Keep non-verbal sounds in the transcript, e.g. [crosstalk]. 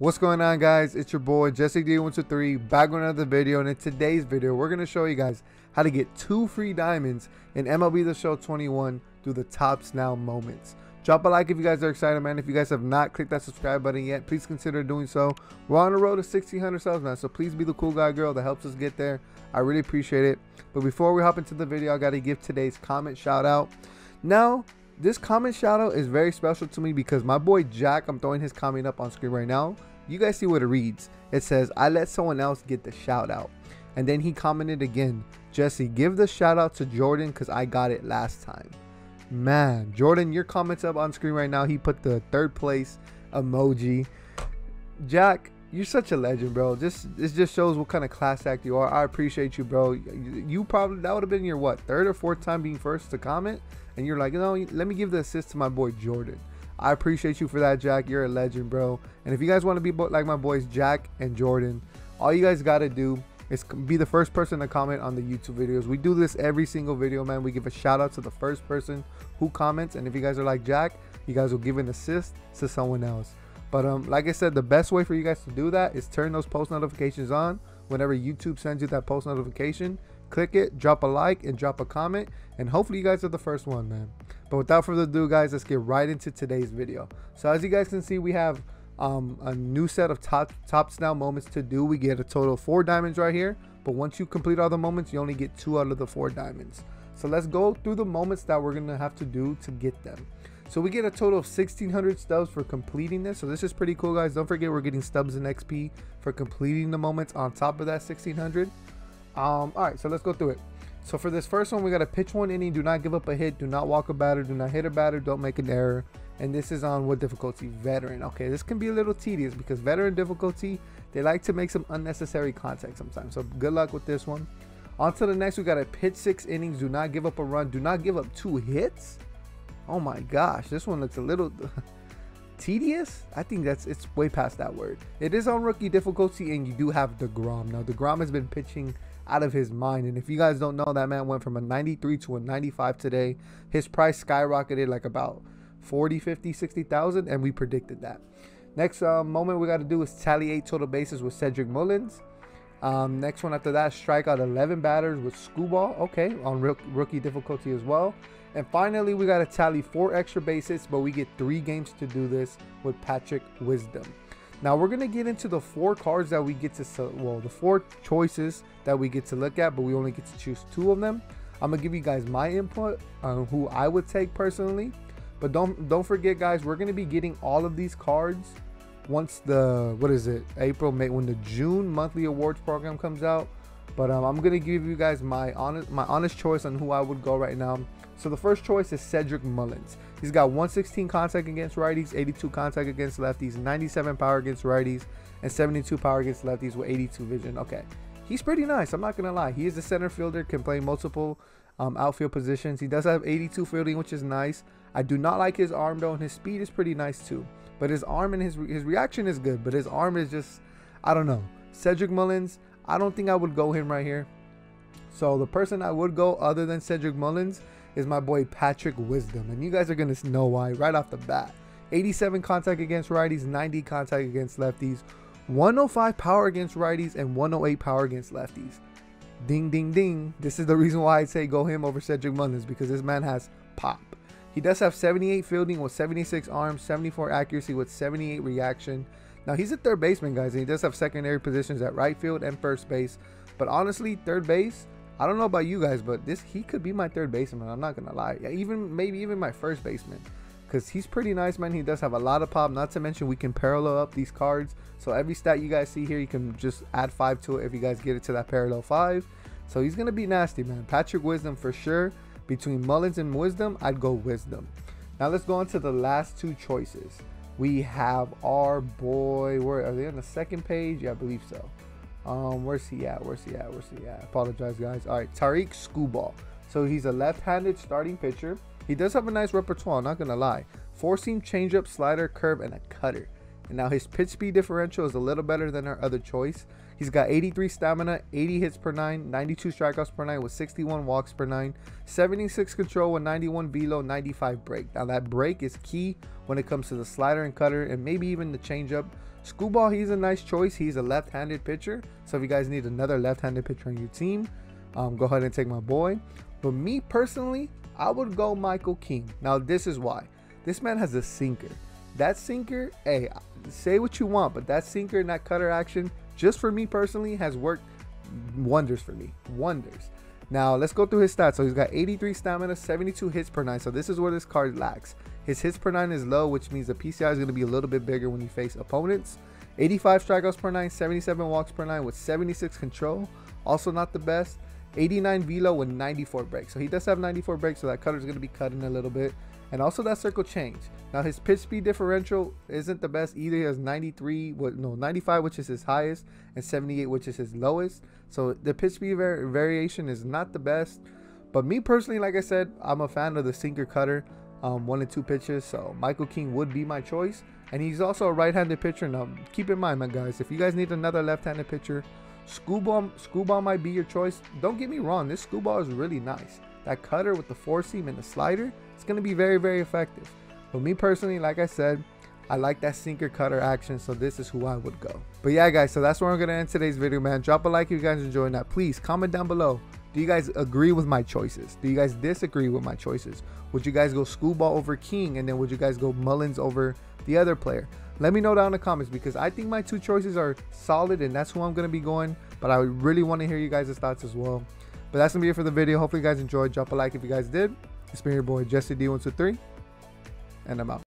What's going on guys? It's your boy Jesse D123 back with another video and in today's video we're going to show you guys how to get two free diamonds in MLB The Show 21 through the Topps Now moments. Drop a like if you guys are excited man. If you guys have not clicked that subscribe button yet, please consider doing so. We're on the road to 1600 subs man, so please be the cool guy girl that helps us get there. I really appreciate it. But before we hop into the video, I got to give today's comment shout out. Now, this comment shout out is very special to me because my boy Jack, I'm throwing his comment up on screen right now. You guys see what it reads. It says, I let someone else get the shout out. And then he commented again, Jesse, give the shout out to Jordan because I got it last time. Man, Jordan, your comments up on screen right now. He put the third place emoji. Jack, you're such a legend, bro. This this just shows what kind of class act you are. I appreciate you, bro. You probably that would have been your what third or fourth time being first to comment, and you're like, no, let me give the assist to my boy Jordan. I appreciate you for that, Jack. You're a legend, bro. And if you guys want to be like my boys Jack and Jordan, all you guys got to do is be the first person to comment on the YouTube videos. We do this every single video, man. We give a shout out to the first person who comments. And if you guys are like Jack, you guys will give an assist to someone else. But um, like I said, the best way for you guys to do that is turn those post notifications on whenever YouTube sends you that post notification. Click it, drop a like, and drop a comment. And hopefully you guys are the first one, man. But without further ado, guys, let's get right into today's video. So as you guys can see, we have um, a new set of top Topps Now moments to do. We get a total of four diamonds right here. But once you complete all the moments, you only get two out of the four diamonds. So let's go through the moments that we're going to have to do to get them. So we get a total of 1600 stubs for completing this. So this is pretty cool, guys. Don't forget we're getting stubs and XP for completing the moments on top of that 1600. Um, all right, so let's go through it. So for this first one, we got to pitch one inning. Do not give up a hit. Do not walk a batter. Do not hit a batter. Don't make an error. And this is on what difficulty? Veteran. Okay, this can be a little tedious because veteran difficulty, they like to make some unnecessary contact sometimes. So good luck with this one. On to the next, we got to pitch six innings. Do not give up a run. Do not give up two hits. Oh my gosh, this one looks a little [laughs] tedious. I think that's it's way past that word. It is on rookie difficulty, and you do have DeGrom. Now DeGrom has been pitching out of his mind, and if you guys don't know, that man went from a 93 to a 95 today. His price skyrocketed like about 40, 50, 60,000, and we predicted that. Next uh, moment we got to do is tally eight total bases with Cedric Mullins. Um, next one after that, strike out 11 batters with Skubal. Okay, on rookie difficulty as well. And finally, we got to tally four extra bases, but we get three games to do this with Patrick Wisdom. Now we're going to get into the four cards that we get to, well, the four choices that we get to look at, but we only get to choose two of them. I'm to give you guys my input on who I would take personally. But don't don't forget guys, we're going to be getting all of these cards once the what is it? April May when the June monthly awards program comes out. But um, I'm to give you guys my honest my honest choice on who I would go right now. So the first choice is Cedric Mullins. He's got 116 contact against righties, 82 contact against lefties, 97 power against righties, and 72 power against lefties with 82 vision. Okay, he's pretty nice. I'm not gonna lie. He is a center fielder, can play multiple um, outfield positions. He does have 82 fielding, which is nice. I do not like his arm though, and his speed is pretty nice too. But his arm and his his reaction is good, but his arm is just I don't know. Cedric Mullins, I don't think I would go him right here. So the person I would go other than Cedric Mullins is my boy Patrick Wisdom. And you guys are to know why right off the bat. 87 contact against righties, 90 contact against lefties, 105 power against righties, and 108 power against lefties. Ding, ding, ding. This is the reason why I say go him over Cedric Mullins because this man has pop. He does have 78 fielding with 76 arms, 74 accuracy with 78 reaction. Now he's a third baseman, guys, and he does have secondary positions at right field and first base. But honestly, third base, I don't know about you guys, but this he could be my third baseman. I'm not gonna lie. Yeah, even maybe even my first baseman, because he's pretty nice, man. He does have a lot of pop. Not to mention we can parallel up these cards. So every stat you guys see here, you can just add five to it if you guys get it to that parallel five. So he's gonna be nasty, man. Patrick Wisdom for sure. Between Mullins and Wisdom, I'd go Wisdom. Now let's go on to the last two choices. We have our boy. Where are they on the second page? Yeah, I believe so. Um, where's he at? Where's he at? Where's he at? Apologize, guys. All right, Tarik Skubal. So he's a left-handed starting pitcher. He does have a nice repertoire, I'm not gonna lie. Four-seam changeup, slider, curve, and a cutter. And now his pitch speed differential is a little better than our other choice. He's got 83 stamina, 80 hits per nine, 92 strikeouts per nine with 61 walks per nine, 76 control with 91 velo, 95 break. Now that break is key when it comes to the slider and cutter and maybe even the changeup. Skubal, he's a nice choice. He's a left-handed pitcher. So if you guys need another left-handed pitcher on your team, um, go ahead and take my boy. But me personally, I would go Michael King. Now this is why. This man has a sinker. That sinker, hey, say what you want, but that sinker and that cutter action, just for me personally, has worked wonders for me. Wonders. Now let's go through his stats. So he's got 83 stamina, 72 hits per nine. So this is where this card lacks. His hits per nine is low, which means the PCI is going to be a little bit bigger when you face opponents. 85 strikeouts per nine, 77 walks per nine with 76 control. Also not the best. 89 velo with 94 breaks. So he does have 94 breaks, so that cutter is going to be cutting a little bit. And also that circle change. Now his pitch speed differential isn't the best either. He has 93, what no 95, which is his highest, and 78, which is his lowest. So the pitch speed var variation is not the best. But me personally, like I said, I'm a fan of the sinker cutter, um, one and two pitches. So Michael King would be my choice. And he's also a right-handed pitcher. Now keep in mind, my guys, if you guys need another left-handed pitcher, Skubal, Skubal might be your choice. Don't get me wrong, this Skubal is really nice. That cutter with the four seam and the slider, it's going to be very, very effective. But me personally, like I said, I like that sinker cutter action, so this is who I would go. But yeah, guys, so that's where I'm going to end today's video, man. Drop a like if you guys enjoyed that. Please comment down below. Do you guys agree with my choices? Do you guys disagree with my choices? Would you guys go Skubal over King, and then would you guys go Mullins over the other player? Let me know down in the comments because I think my two choices are solid and that's who I'm going to be going. But I really want to hear you guys' thoughts as well. But that's going to be it for the video. Hopefully you guys enjoyed. Drop a like if you guys did. It's been your boy Jesse D123 and I'm out.